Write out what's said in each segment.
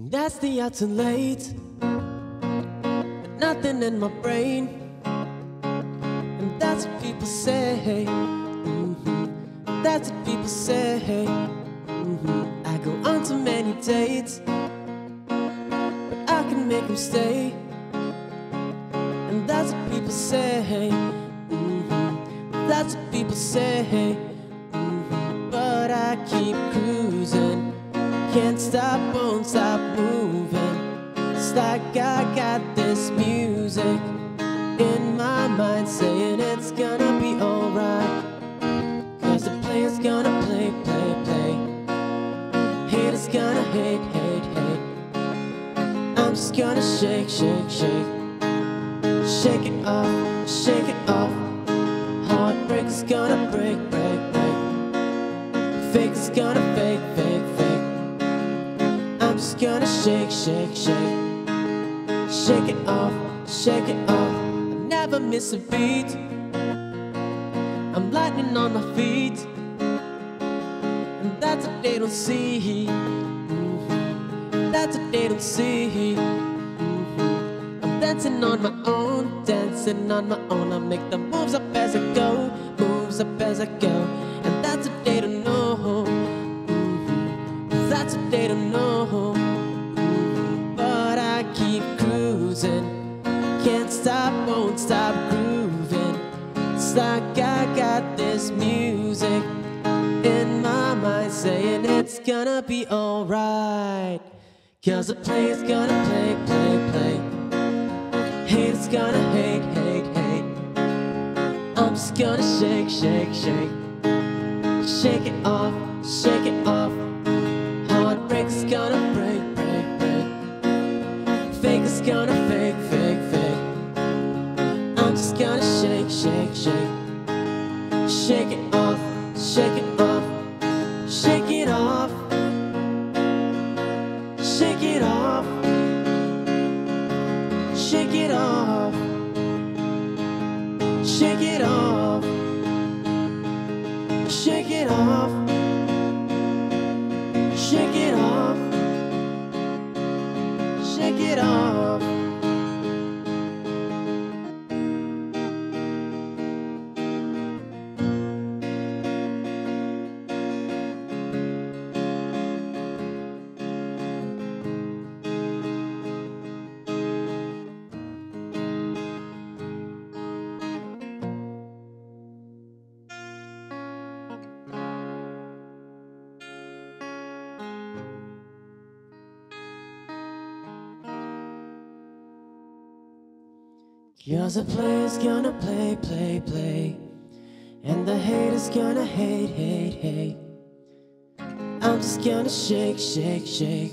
That's the out too late, but nothing in my brain. And that's what people say. Mhm. That's what people say. Mhm. I go on too many dates, but I can make them stay. And that's what people say. Mhm. That's what people say. Mhm. But I keep cruising. Can't stop, won't stop moving. It's like I got this music in my mind saying it's gonna be alright. Cause the player's gonna play, play, play. Haters gonna hate, hate, hate. I'm just gonna shake, shake, shake. Shake it off, shake it off. Heartbreak's gonna break, break, break. Fake is gonna fake. I'm just gonna shake, shake, shake. Shake it off, shake it off. I never miss a beat. I'm lightning on my feet. And that's what they don't see. Mhm. That's what they don't see. Mhm. I'm dancing on my own, dancing on my own. I make the moves up as I go, moves up as I go. It's like I got this music in my mind saying it's gonna be alright. Cause the player's gonna play, play, play. Haters gonna hate, hate, hate. I'm just gonna shake, shake, shake. Shake it off, shake it off. Heartbreak's gonna break, break, break. Fake is gonna shake, shake, it off, shake it off, shake it off. Shake it off, shake it off, shake it off, shake it off, shake it off, shake it off. Cause the player's gonna play, play, play. And the haters gonna hate, hate, hate. I'm just gonna shake, shake, shake.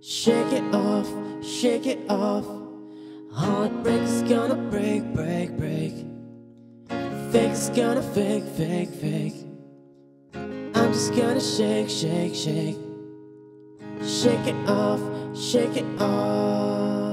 Shake it off, shake it off. Heartbreak's gonna break, break, break. Fake's gonna fake, fake, fake. I'm just gonna shake, shake, shake. Shake it off, shake it off.